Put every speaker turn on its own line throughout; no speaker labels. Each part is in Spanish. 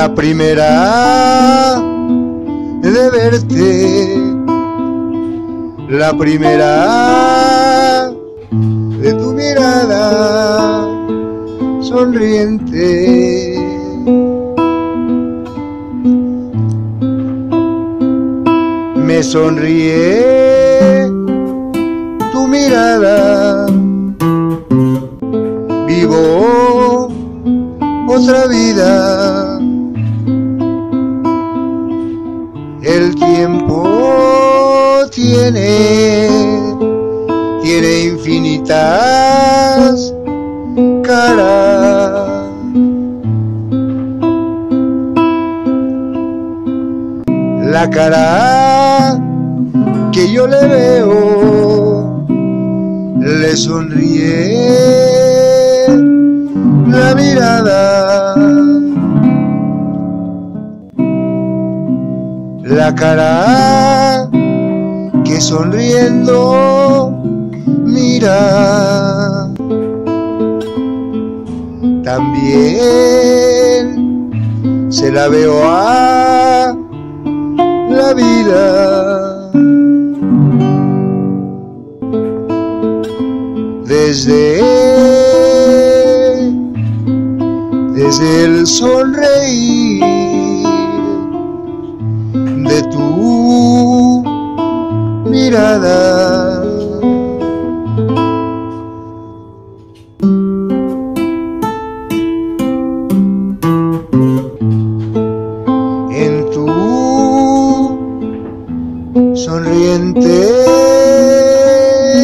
La primera de verte, la primera de tu mirada sonriente. Me sonríe tu mirada, vivo otra vida. El tiempo tiene, tiene infinitas caras. La cara que yo le veo le sonríe la mirada. La cara que sonriendo mira. También se la veo a la vida. Desde, desde el sonreír En tu sonriente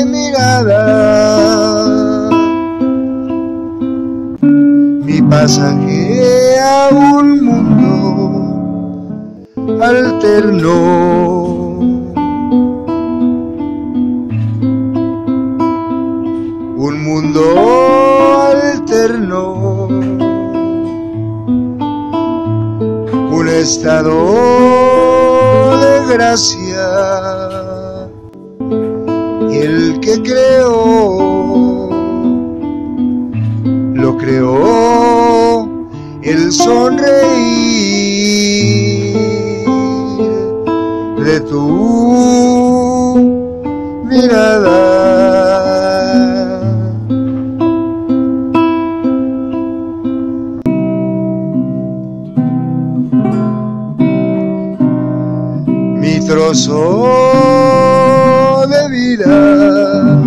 mirada, mi pasaje a un mundo alterno. Mundo alterno. Un estado de gracia. El que creó, lo creó el sonreír de tu mirada. Trozo de vida,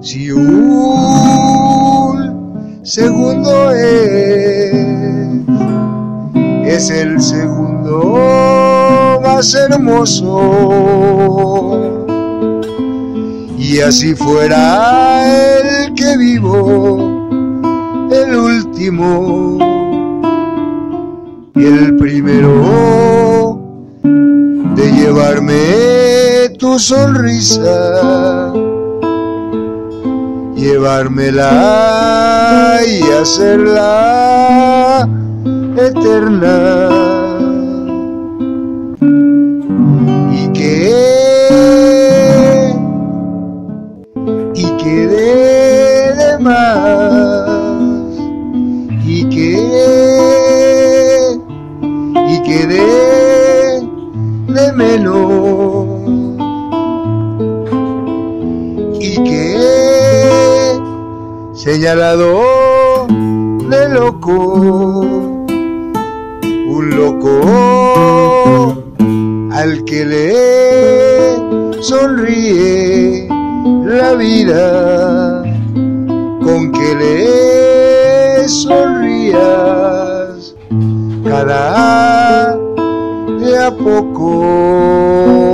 si un segundo es, es el segundo más hermoso. Y así fuera el que vivo, el último y el primero llevarme tu sonrisa, llevármela y hacerla eterna. Y que, y que de, de más, y que señalado de loco, un loco al que le sonríe la vida, con que le sonrías cada a poco.